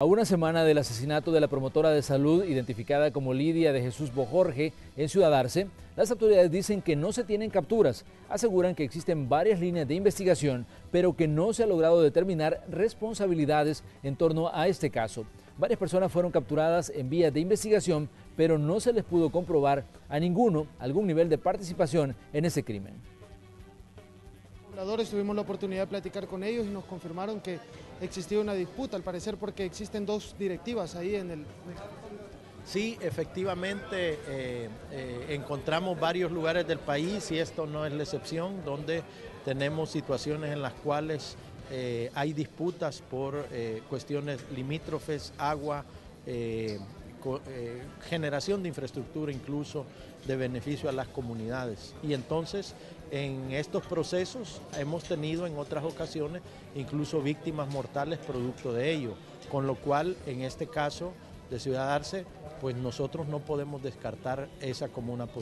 A una semana del asesinato de la promotora de salud, identificada como Lidia de Jesús Bojorge, en Ciudad Arce, las autoridades dicen que no se tienen capturas. Aseguran que existen varias líneas de investigación, pero que no se ha logrado determinar responsabilidades en torno a este caso. Varias personas fueron capturadas en vías de investigación, pero no se les pudo comprobar a ninguno algún nivel de participación en ese crimen tuvimos la oportunidad de platicar con ellos y nos confirmaron que existía una disputa, al parecer porque existen dos directivas ahí en el... Sí, efectivamente eh, eh, encontramos varios lugares del país y esto no es la excepción, donde tenemos situaciones en las cuales eh, hay disputas por cuestiones limítrofes, agua, generación de infraestructura incluso de beneficio a las comunidades. Y entonces en estos procesos hemos tenido en otras ocasiones incluso víctimas mortales producto de ello, con lo cual en este caso de Ciudad Arce, pues nosotros no podemos descartar esa como una posibilidad.